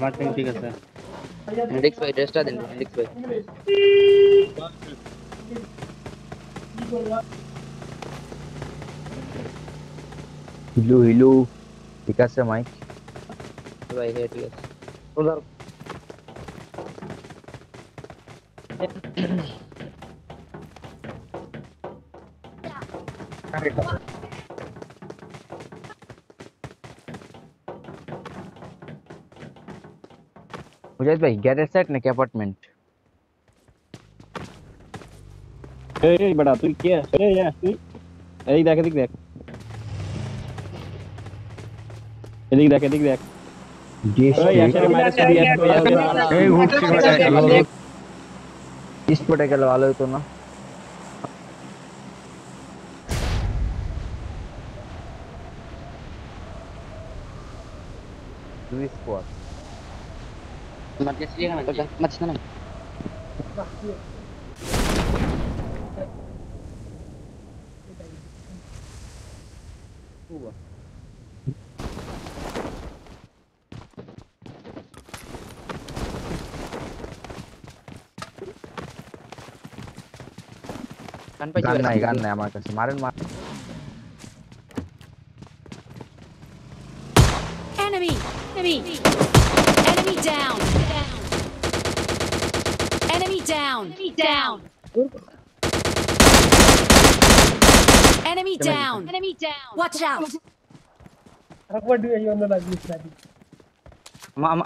Marketing ठीक है sir index by rest అదే index by hello hello Vikas है माइक भाई है ठीक है उधर Thank you. मुजाहिद भाई गैरेज सेट ने क्या अपार्टमेंट ए ए बड़ा तू क्या? अरे यार तू ए देख देख देख। ए देख देख देख देख। इस पटे के लगा लो तो ना। mati sini kan nanti. Okay. Mati sana. Kan pergi kan naik kan ya mak kemarin mak. Enemy, enemy, enemy down. Enemy down! Enemy down! Enemy down! Enemy down! Watch out!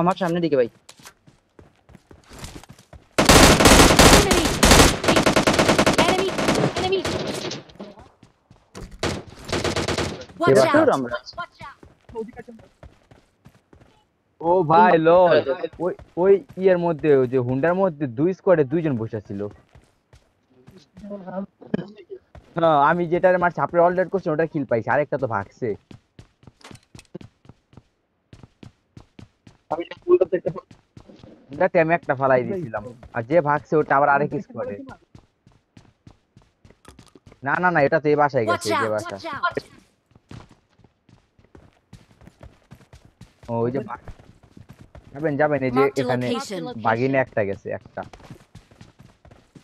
আমার সামনে দিকে ভাই Enemy! Enemy! Enemy! Watch এবার out! আমরা Watch out! ও ভাই লল ওই ওই ইয়ের মধ্যে ওই যে হুন্ডার মধ্যে দুই স্কোয়াডে দুইজন বসে ছিল। হ্যাঁ আমি যেটার মার ছাপড়ে অলরেড করছি ওটা কিল পাইছি আরেকটা তো ভাগছে। ওটাতে আমি একটা ফালাই দিয়েছিলাম আর যে ভাগছে ওটা আবার আরেক স্কোয়াডে না না না এটা তো এই বাসায় গেছে যে! বাসা। ও, ওই যে যাবেন যাবেন এই যে এখানে বাগিনে একটা গেছে একটা।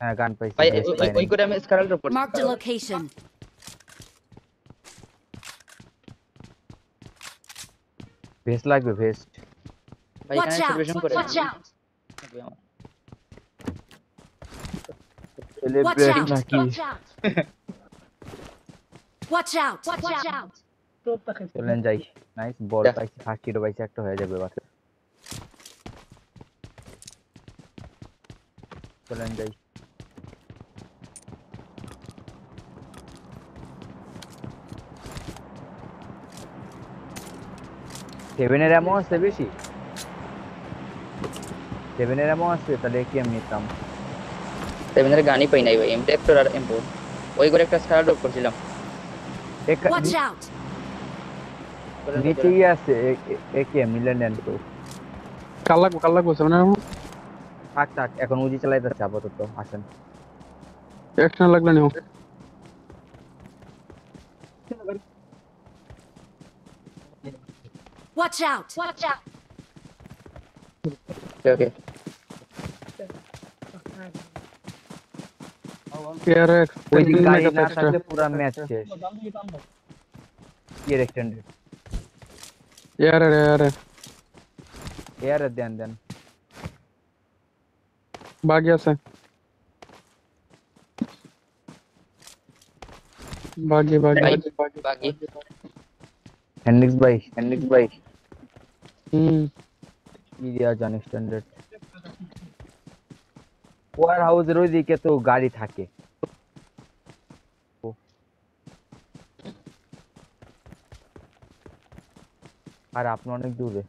হ্যাঁ গান পাইছি ভাই ওই করে আমি স্কারালের উপর মার্ক দ্য লোকেশন ভেস্ট লাগবে ভেস্ট। ভাই এখানে সার্ভেশন করে সেলিব্রেট নাকি? ওয়াচ আউট ওয়াচ আউট চলেন যাই। নাইস বল পাইছি ফার্স্ট কিলো পাইছি একটা হয়ে যাবে বাকি চলেন যাই সেভেনের এমন আছে বেশি সেভেনের এমন আছে তাহলে কি আমি নিতাম সেভেনের গানই পাই নাই ভাই এমটা একটু আর এমপো ওই করে একটা স্কারাল ড্রপ করছিলাম এক- Watch out! নিচে গিয়ে আছে একে মিলেনিয়ান তো কাল লাগবো কাল লাগবো সেভেন থাক থাক এখন উজি চালাইতেছে আপাতত আসেন অ্যাকশন লাগলে নিও Watch out! Watch out! ওকে ওকে এর এক ওই দিক গাড়ি না থাকলে পুরো ম্যাচ শেষ ইয়ার এক্সটেন্ডেড এর এর এয়ার দেন দেন বাকি আছে বাকি বাকি ভাই বাকি হ্যান্ডিক্স ভাই হ্যান্ডিক্স ভাই হুম কি দেওয়া যান স্ট্যান্ডার্ড ওয়ার হাউসের ওইদিকে তো গাড়ি থাকে ও। আর আপনি অনেক দূরে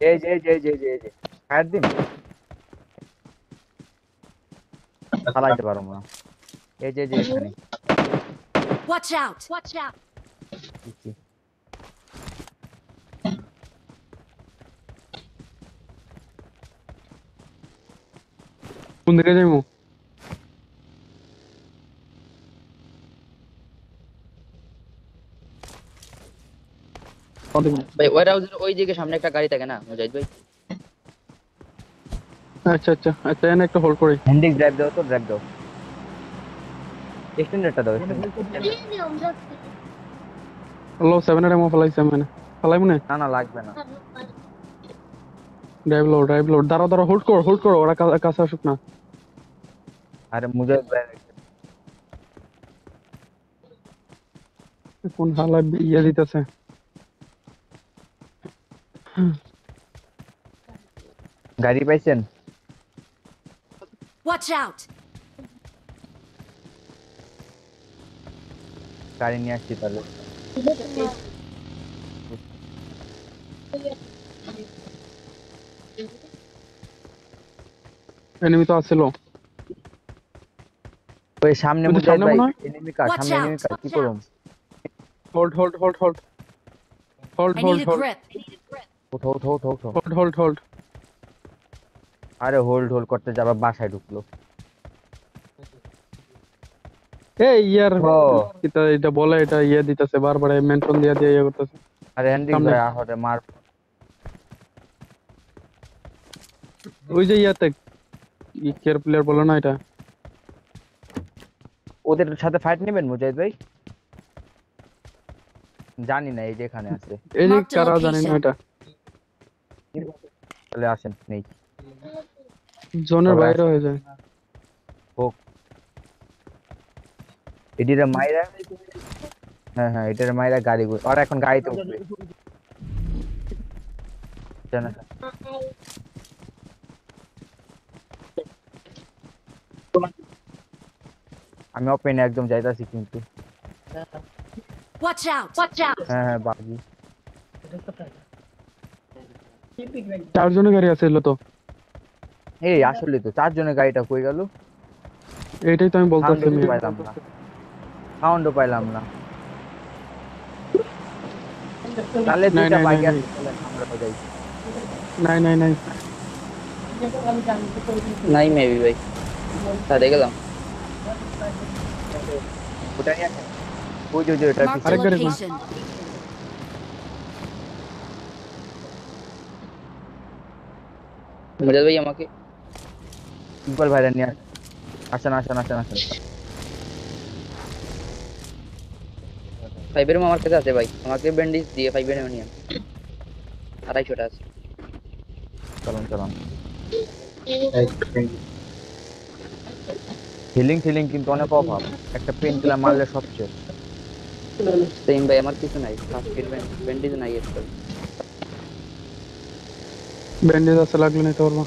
এই যে এই যে এই যে এই যে এই যে ফায়ার দিন চালাইতে পারব না এই যে যে এখানে Watch out! Watch out! দিচ্ছি। কোন দিকে যাইমু ভাই ওয়ার হাউসের ওই দিকে সামনে একটা গাড়ি থাকে না মুজাহিদ ভাই আচ্ছা আচ্ছা। আচ্ছা এনে একটা হোল্ড করি। হ্যান্ডিক ড্রাইভ দাও তো ড্রাইভ দাও। এক্সটেন্ডারটা দাও extender। লো সেভেনের এমও ফেলাইছে মানে ফেলাই মনে না? না লাগবে না। ড্রাইভ লো ড্রাইভ লো হোল্ড কর হোল্ড করো ওরা কাছে আসুক না। আরে মুজাহিদ ভাই। কোন হালা ইয়ে দিতেছে? গাড়ি পাইছেন? Watch out! গাড়ি নিয়ে আসছি তাহলে এনিমি তো আছিল ওই সামনে ওই যে মুজাহিদ সামনে ভাই মনে হয়? এনিমি কার Watch সামনে out, এনিমি কার কি watch করুম hold hold hold hold hold I hold need a hold grip. উঠো উঠো উঠো উঠো হোল্ড হোল্ড হোল্ড আরে হোল্ড হোল্ড করতে যাবা বাসায় ঢুকলো। এই ইয়ার এটা এটা বলে এটা ইয়ে দিতেছে বারবার মেনশন দিয়া দিয়ে ইয়ে করতেছে। আরে ভাই আহরে মার। ওই যে ইয়াতে কেয়ার প্লেয়ার বলে না এটা? ওদের সাথে ফাইট নেবেন মুজাহিদ ভাই? জানি না এই যে এখানে আছে। এই যে কারা জানি না এটা। তাহলে আসেন নেই। জোনের সবাই বাইরে হয়ে যায় এটির মাইরা হ্যাঁ হ্যাঁ এটার মাইরা গাড়ি গুলো আর এখন গাড়িতে উঠবে জানা না। আমি ওপেনে একদম যাইতাছি কিন্তু Watch out! Watch out! হ্যাঁ হ্যাঁ বাজি চারজনের গাড়ি আছে এগুলো তো এই আসলে তো চারজনের গাড়িটা কই গেল এইটাই তো আমি বলতেছি সাউন্ডও আমি পাইলাম না সাউন্ডও পাইলাম না তাহলে নাই, দুইটা নাই, বাইক নাই, আছে চলেন, আমরা তো যাই নাই নাই নাই নাই মেবি ভাই তাহলে গেলাম ওটা নিয়ে আসেন। ওই যে ওই যে ওটার Mark পিছনে the Arekkare ma. location. মুজাহিদ ভাই আমাকে ইকবাল ভাইরা নিয়ে আসেন আসেন আসেন আসেন আসেন ফাইভের আমার কাছে আছে ভাই আমাকে ব্যান্ডেজ দিয়ে ফাইভের নিয়ে আড়াইশোটা আছে চলুন চলুন হিলিং ফিলিং কিন্তু অনেক অভাব একটা পেন কিলার মারলে সবচেয়ে সেম ভাই আমার কিছু নাই ফার্স্ট এড ব্যান্ডেজ নাই এর ব্যান্ডেজ আছে লাগলে নিতে পারবো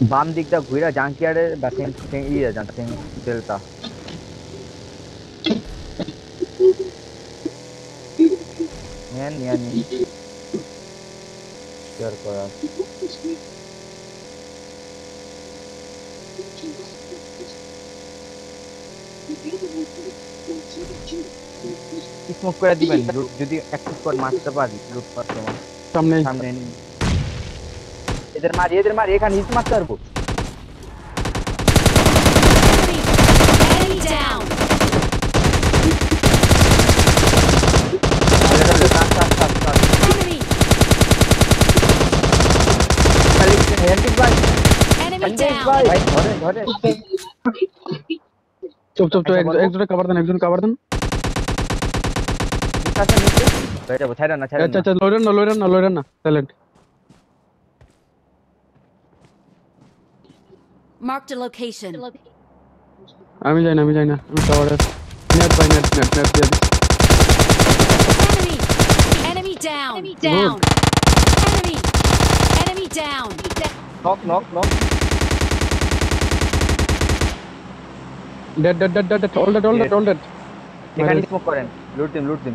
বাম দিকটা ঘুরা জাঙ্কিয়ারে বা সেম ইয়ে যান সেম ডেল্টা নেন নিয়ে নিন শেয়ার করা স্মোক করে দিবেন লুট- যদি একটা স্কোয়াড মারতে পারি লুট করতে সামনে সামনে নিন এদের মারি এদের মারি এখানে হিট মারতে পারবো Enemy! Enemy down! তাহলে তাহলে কাট কাট কাট কাট Enemy! খালি হ্যান্ডিক ভাই Enemy হ্যান্ডিক down! ভাই ভাই ধরে ধরে চুপ চুপ চুপ আচ্ছা, এক- বলো। একজনে কভার দেন একজন কভার দেন নিচে আছে নিচে হয়ে যাবো ছাড়া না ছাড়া আচ্ছা না আচ্ছা লইরেন না লইরেন না লইরেন না সাইলেন্ট Marked a location. আমি যাই না আমি যাই না আমি কভারে net by net net net দিয়ে দিই। Enemy! Enemy down! Enemy down! Enemy! Enemy down! Knock knock knock dead dead dead dead all dead all dead all dead এখানে স্মোক করেন লুট দিন লুট দিন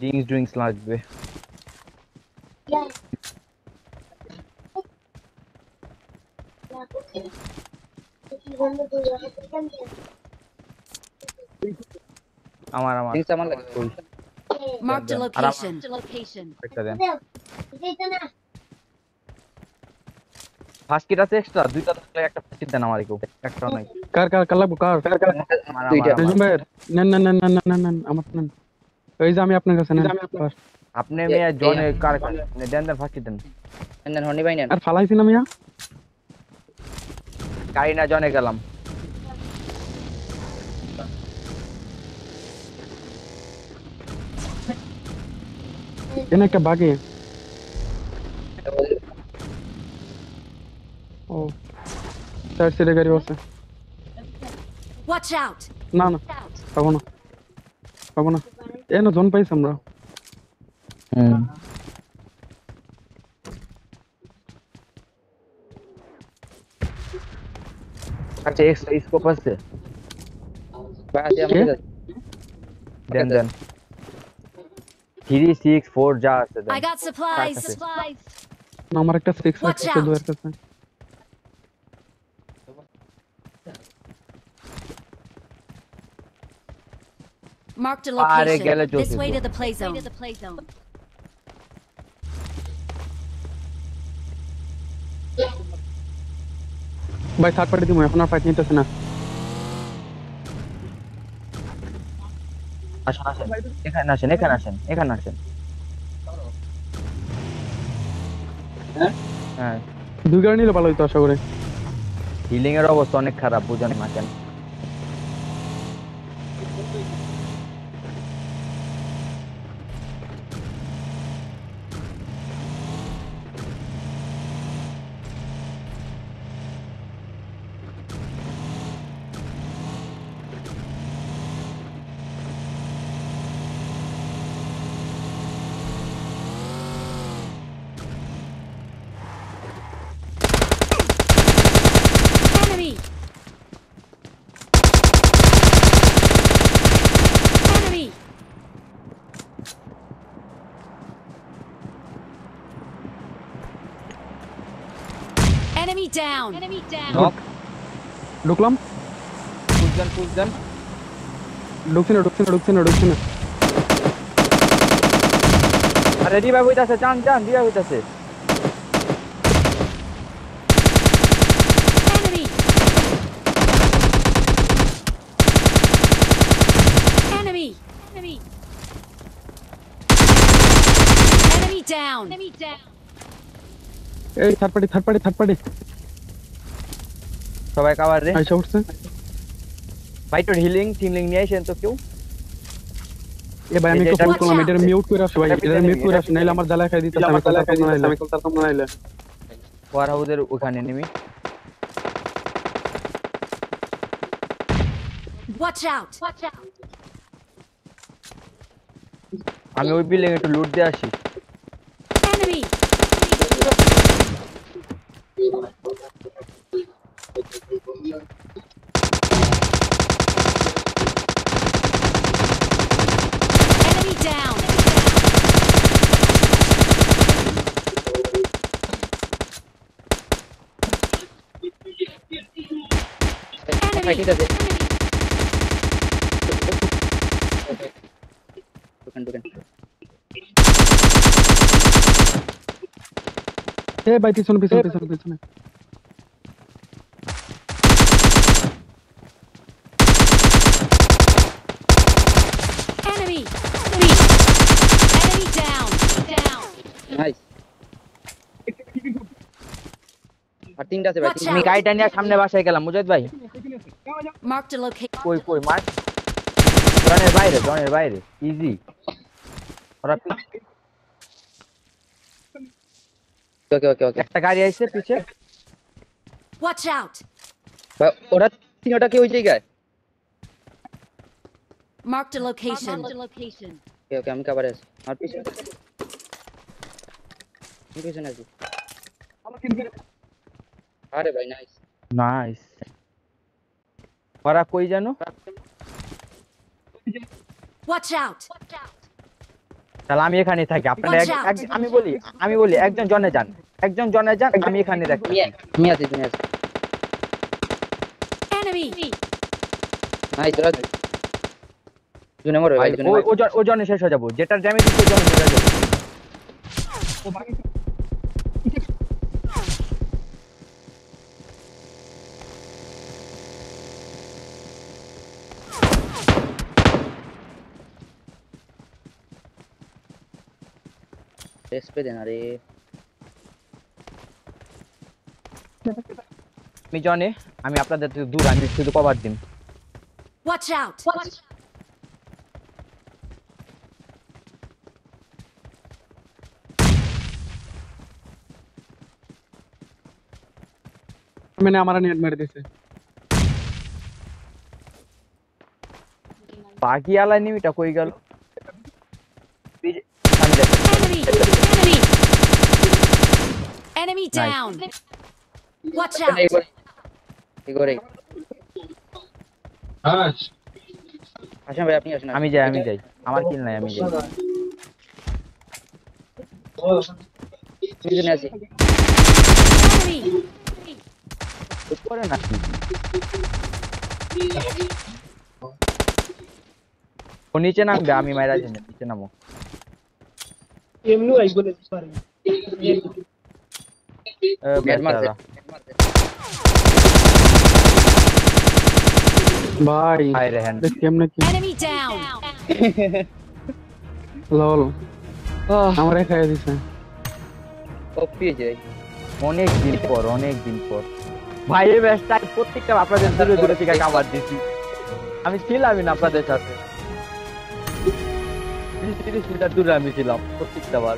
ড্রিঙ্কস ড্রিঙ্কস লাগবে আমার আমার জিনিস আমার লাগে ফুল Marked a Aram- location. location. একটা দেন ফার্স্ট কিট আছে এক্সট্রা দুইটা থাকলে একটা ফার্স্ট কিট দেন আমারে কেউ একটা নাই কার কার কার লাগবো কার কার কার আমার দুইটা। আমার, আমার। রেজুম ভাই নেন নেন নেন নেন নেন নেন আমার নেন এই যে আমি আপনার কাছে নেন আর- আপনি মেয়ে জনে কার কার দেন দেন ফার্স্ট কিট দেন নেন হনি ভাই নেন আর ফালাইছি না মিয়া গাড়ি না জনে গেলাম এনে একটা বাগে ও চার সিটের গাড়ি আছে Watch out. না না পাবো না পাবো না এ না জন পাইছি আমরা হুম আচ্ছা এক্সট্রা স্কোপ আছে ভাই আছে আমার কে? কাছে then then three six four যা আছে then I got supplies. Pass it. Supplies. না, আমার একটা সিক্স Watch আছে out. দুয়ের Marked a location. This way to the play zone. to the play zone. ভাই থার্ড পার্টি দিব এখন আর ফাইট নিতেছে না আসেন আসেন এখানে আসেন এখানে আসেন এখানে আসেন হ্যাঁ দুই গাড়ি নিলে ভালো হইতো আশা করে হিলিং এর অবস্থা অনেক খারাপ বুঝেন না কেন down. Enemy down. Knock. Look lump. Push gun, push gun. Look in, look in, look in, look in. अरे दी भाई इधर से जान जान दी भाई इधर से enemy enemy enemy enemy down enemy down ए third party third party third party সবাই কাবার রে আইসা উঠছে ভাই তোর হিলিং টিমলিং নিয়ে আসেন তো কেউ? এ ভাই আমি এটা- ফোন করলাম এটা মিউট করে আসো ভাই এটা মিউট করে আসো নাইলে আমার জ্বালায় খাই দিতে আমি কথা কম নাইলে। আমি কথা কম নাইলে ওয়ার হাউসের ওখানে নেমি। Watch out. Watch out. আমি ওই বিল্ডিং একটু লুট দিয়ে আসি। दिया Enemy. Enemy. Okay. Dukan, dukan. ए भाई पिछन पिछन पिछन पिछन তিনটা আছে ভাই আমি গাড়িটা নিয়ে সামনে বাসায় গেলাম মুজাদ ভাই। Location. কই কই মার। জনের বাইরে জনের বাইরে ইজি ওরা ওকে ওকে ওকে একটা গাড়ি আইছে পিছে। Out. ভাই, ওরা তিনটা কি ওই জায়গায়. Marked a location. Okay okay আমি কাভারে আছি। আর পিছনে আমি পিছনে আছি। আরে ভাই নাইস নাইস ওরা কই জানো? Watch out! তাহলে আমি এখানেই থাকি। আপনারা আমি বলি আমি বলি একজন জনে যান। একজন জনে যান আমি এখানে রাখি আমি আছি তুমি আছি Enemy! নাই তোরা জুনে মরবে ভাই ভাই, ও- ও জনে শেষ হয়ে যাব। যেটার ড্যামেজ দিচ্ছে জনে মরে যাবে। पे আমি জনে আমি আপনাদের দূর আমি শুধু কভার দিন। ওয়াচ আউট मैंने हमारा नेट मार दिया बाकी वाला नहीं बेटा down. Nice. Watch out. আসেন ভাই আপনি আমি যাই আমি যাই। আমার কিল নাই আমি যাই। উপরে না ও নিচে নামবে আমি মাইরা জানি নিচে নামো। এমনি আইবলে পারি ভাই কেমনে কি লল আমরা খাইয়ে দিছে ভাই অনেক দিন পর অনেক দিন পর। ভাই এই ম্যাচটা প্রত্যেকটা আপনাদের দূরে দূরে থেকে কাবার দিছি। আমি ছিলামই না আপনাদের সাথে। তিরিশ তিরিশ মিটার দূরে আমি ছিলাম প্রত্যেকটা বার।